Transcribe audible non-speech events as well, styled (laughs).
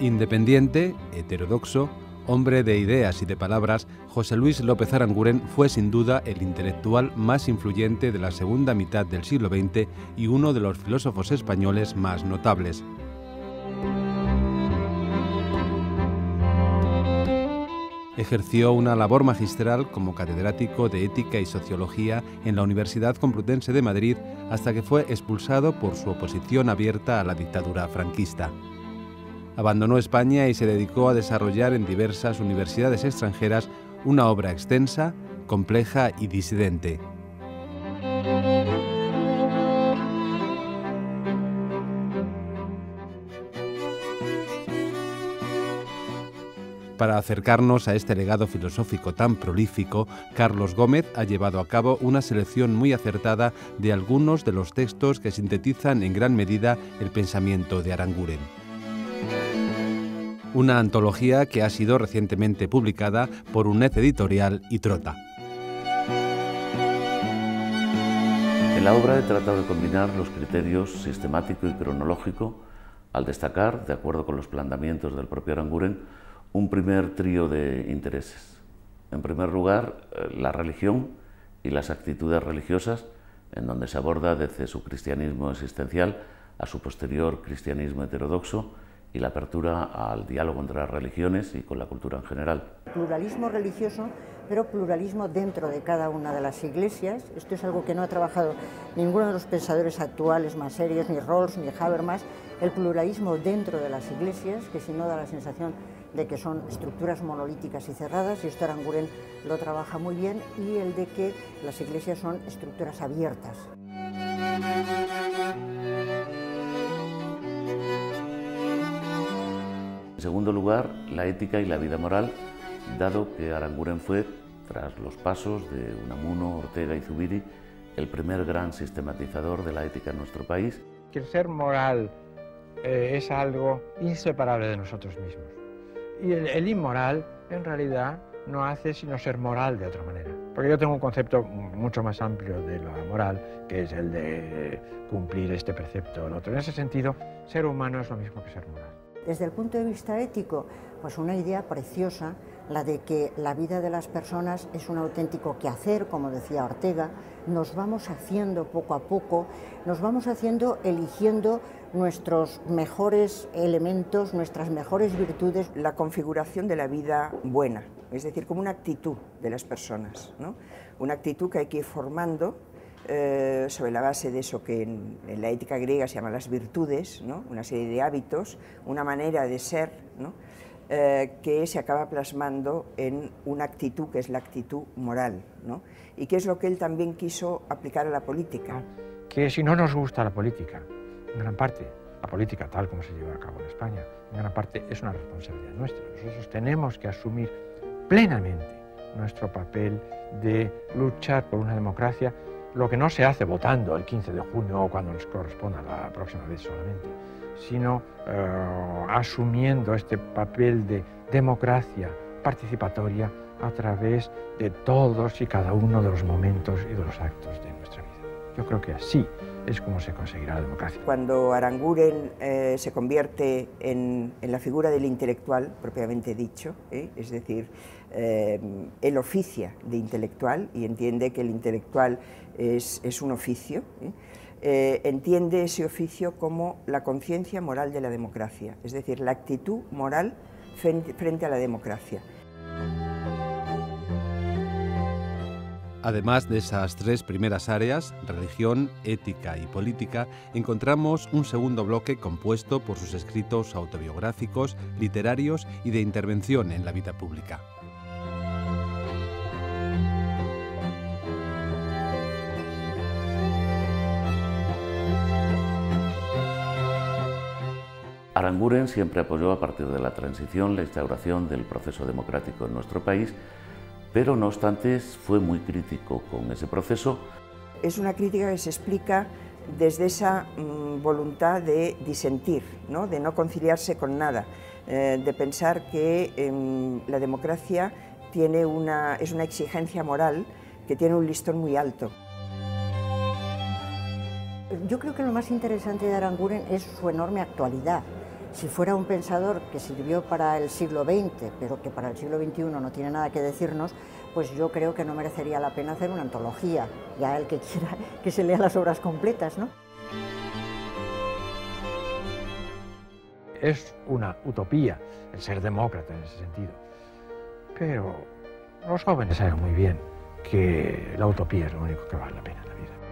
Independiente, heterodoxo, hombre de ideas y de palabras, José Luis López Aranguren fue sin duda el intelectual más influyente de la segunda mitad del siglo XX y uno de los filósofos españoles más notables. Ejerció una labor magistral como catedrático de Ética y Sociología en la Universidad Complutense de Madrid hasta que fue expulsado por su oposición abierta a la dictadura franquista. Abandonó España y se dedicó a desarrollar en diversas universidades extranjeras una obra extensa, compleja y disidente. Para acercarnos a este legado filosófico tan prolífico, Carlos Gómez ha llevado a cabo una selección muy acertada de algunos de los textos que sintetizan en gran medida el pensamiento de Aranguren. Una antología que ha sido recientemente publicada por UNED Editorial y Trota. En la obra he tratado de combinar los criterios sistemático y cronológico al destacar, de acuerdo con los planteamientos del propio Aranguren, un primer trío de intereses. En primer lugar, eh, la religión y las actitudes religiosas, en donde se aborda desde su cristianismo existencial a su posterior cristianismo heterodoxo y la apertura al diálogo entre las religiones y con la cultura en general. Pluralismo religioso, pero pluralismo dentro de cada una de las iglesias. Esto es algo que no ha trabajado ninguno de los pensadores actuales más serios, ni Rawls ni Habermas. El pluralismo dentro de las iglesias, que si no da la sensación de que son estructuras monolíticas y cerradas, y esto Aranguren lo trabaja muy bien, y el de que las iglesias son estructuras abiertas. Segundo lugar, la ética y la vida moral, dado que Aranguren fue, tras los pasos de Unamuno, Ortega y Zubiri, el primer gran sistematizador de la ética en nuestro país. Que el ser moral eh, es algo inseparable de nosotros mismos. Y el, inmoral, en realidad, no hace sino ser moral de otra manera. Porque yo tengo un concepto mucho más amplio de la moral, que es el de cumplir este precepto o el otro. En ese sentido, ser humano es lo mismo que ser moral. Desde el punto de vista ético, pues una idea preciosa, la de que la vida de las personas es un auténtico quehacer, como decía Ortega, nos vamos haciendo poco a poco, nos vamos haciendo eligiendo nuestros mejores elementos, nuestras mejores virtudes. La configuración de la vida buena, es decir, como una actitud de las personas, ¿no? una actitud que hay que ir formando eh, sobre la base de eso que en, la ética griega se llama las virtudes, ¿no? una serie de hábitos, una manera de ser, ¿no? Eh, que se acaba plasmando en una actitud que es la actitud moral, ¿no? y que es lo que él también quiso aplicar a la política. Que si no nos gusta la política, en gran parte, la política tal como se lleva a cabo en España, en gran parte es una responsabilidad nuestra. Nosotros tenemos que asumir plenamente nuestro papel de luchar por una democracia, lo que no se hace votando el 15 de junio o cuando nos corresponda la próxima vez solamente, sino eh, asumiendo este papel de democracia participatoria a través de todos y cada uno de los momentos y de los actos de nuestra vida. Yo creo que así es como se conseguirá la democracia. Cuando Aranguren eh, se convierte en, la figura del intelectual, propiamente dicho, ¿eh? es decir, eh, él oficia de intelectual y entiende que el intelectual es, es un oficio, entiende ese oficio como la conciencia moral de la democracia, es decir, la actitud moral frente a la democracia. Además de esas tres primeras áreas, religión, ética y política, encontramos un segundo bloque compuesto por sus escritos autobiográficos, literarios y de intervención en la vida pública. Aranguren siempre apoyó a partir de la transición la instauración del proceso democrático en nuestro país pero no obstante fue muy crítico con ese proceso. Es una crítica que se explica desde esa mm, voluntad de disentir, ¿no? de no conciliarse con nada, eh, de pensar que em, la democracia tiene una, es una exigencia moral que tiene un listón muy alto. Yo creo que lo más interesante de Aranguren es su enorme actualidad Si fuera un pensador que sirvió para el siglo XX, pero que para el siglo XXI no tiene nada que decirnos, pues yo creo que no merecería la pena hacer una antología, ya el que quiera (laughs) que se lea las obras completas, ¿no? Es una utopía el ser demócrata en ese sentido, pero los jóvenes saben muy bien que la utopía es lo único que vale la pena en la vida.